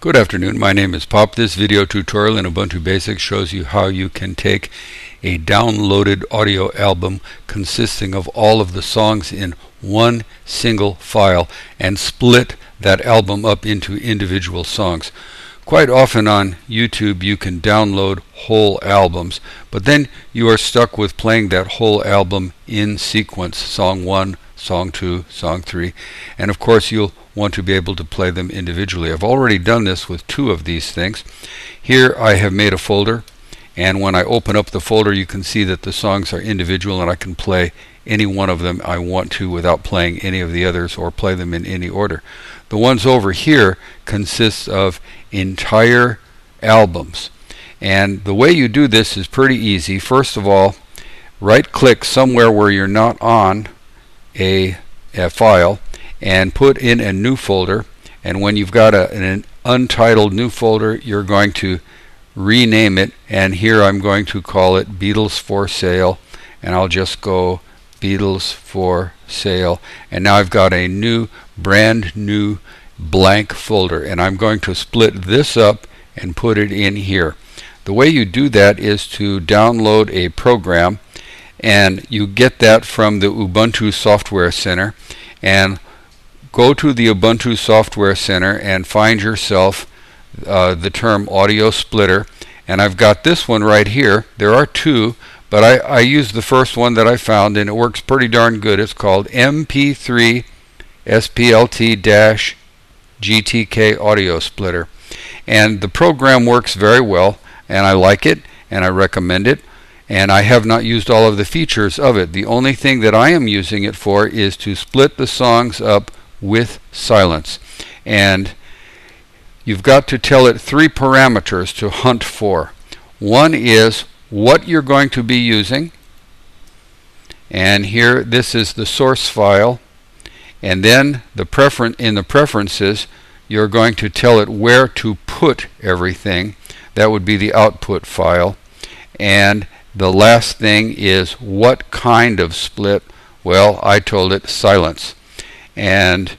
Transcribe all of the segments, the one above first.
Good afternoon, my name is Pop. This video tutorial in Ubuntu Basics shows you how you can take a downloaded audio album consisting of all of the songs in one single file and split that album up into individual songs. Quite often on YouTube you can download whole albums, but then you are stuck with playing that whole album in sequence, song 1, song 2, song 3, and of course you'll want to be able to play them individually. I've already done this with two of these things. Here I have made a folder and when I open up the folder you can see that the songs are individual and I can play any one of them I want to without playing any of the others or play them in any order. The ones over here consist of entire albums and the way you do this is pretty easy. First of all right click somewhere where you're not on a, a file and put in a new folder. And when you've got a, an untitled new folder you're going to rename it. And here I'm going to call it Beatles for Sale. And I'll just go Beatles for Sale. And now I've got a new brand new blank folder. And I'm going to split this up and put it in here. The way you do that is to download a program and you get that from the Ubuntu Software Center. And go to the Ubuntu Software Center and find yourself uh, the term audio splitter. And I've got this one right here. There are two but I, I use the first one that I found and it works pretty darn good. It's called MP3 SPLT GTK audio splitter. And the program works very well and I like it and I recommend it and I have not used all of the features of it. The only thing that I am using it for is to split the songs up with silence. And you've got to tell it three parameters to hunt for. One is what you're going to be using. And here this is the source file. And then the preferen in the preferences you're going to tell it where to put everything. That would be the output file. And the last thing is what kind of split? Well, I told it silence. And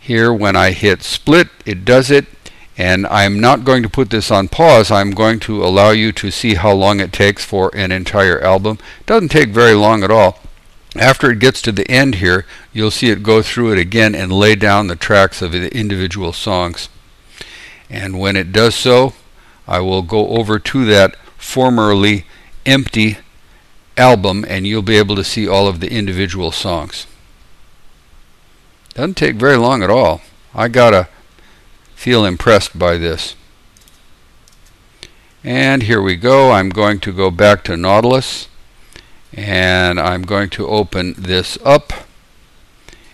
here when I hit split, it does it. And I'm not going to put this on pause. I'm going to allow you to see how long it takes for an entire album. It doesn't take very long at all. After it gets to the end here, you'll see it go through it again and lay down the tracks of the individual songs. And when it does so, I will go over to that formerly empty album and you'll be able to see all of the individual songs. Doesn't take very long at all. I gotta feel impressed by this. And here we go. I'm going to go back to Nautilus and I'm going to open this up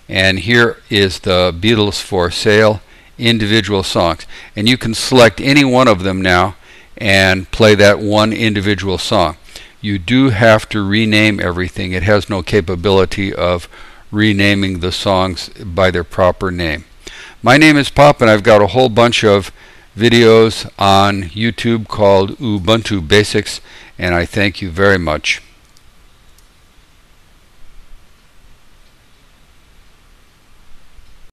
and here is the Beatles for Sale individual songs and you can select any one of them now and play that one individual song. You do have to rename everything. It has no capability of renaming the songs by their proper name. My name is Pop and I've got a whole bunch of videos on YouTube called Ubuntu Basics and I thank you very much.